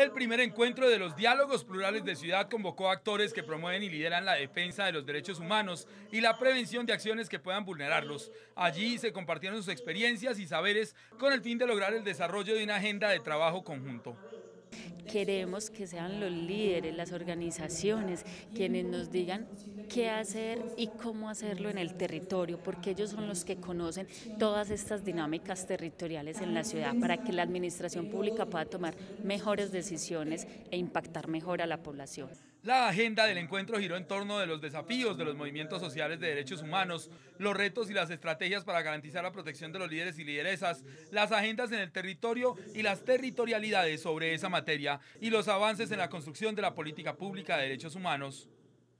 El primer encuentro de los diálogos plurales de ciudad convocó a actores que promueven y lideran la defensa de los derechos humanos y la prevención de acciones que puedan vulnerarlos. Allí se compartieron sus experiencias y saberes con el fin de lograr el desarrollo de una agenda de trabajo conjunto. Queremos que sean los líderes, las organizaciones, quienes nos digan qué hacer y cómo hacerlo en el territorio, porque ellos son los que conocen todas estas dinámicas territoriales en la ciudad para que la administración pública pueda tomar mejores decisiones e impactar mejor a la población. La agenda del encuentro giró en torno de los desafíos de los movimientos sociales de derechos humanos, los retos y las estrategias para garantizar la protección de los líderes y lideresas, las agendas en el territorio y las territorialidades sobre esa materia y los avances en la construcción de la política pública de derechos humanos.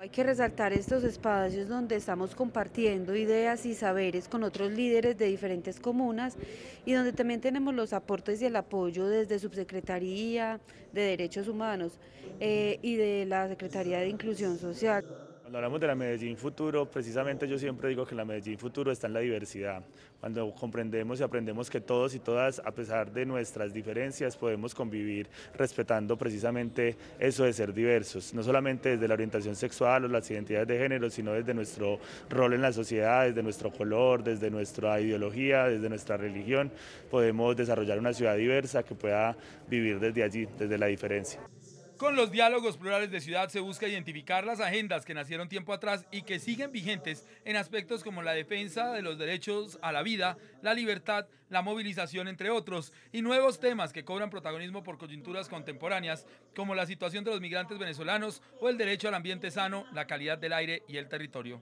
Hay que resaltar estos espacios donde estamos compartiendo ideas y saberes con otros líderes de diferentes comunas y donde también tenemos los aportes y el apoyo desde Subsecretaría de Derechos Humanos eh, y de la Secretaría de Inclusión Social. Cuando hablamos de la Medellín Futuro, precisamente yo siempre digo que la Medellín Futuro está en la diversidad. Cuando comprendemos y aprendemos que todos y todas, a pesar de nuestras diferencias, podemos convivir respetando precisamente eso de ser diversos, no solamente desde la orientación sexual o las identidades de género, sino desde nuestro rol en la sociedad, desde nuestro color, desde nuestra ideología, desde nuestra religión, podemos desarrollar una ciudad diversa que pueda vivir desde allí, desde la diferencia. Con los diálogos plurales de ciudad se busca identificar las agendas que nacieron tiempo atrás y que siguen vigentes en aspectos como la defensa de los derechos a la vida, la libertad, la movilización, entre otros, y nuevos temas que cobran protagonismo por coyunturas contemporáneas, como la situación de los migrantes venezolanos o el derecho al ambiente sano, la calidad del aire y el territorio.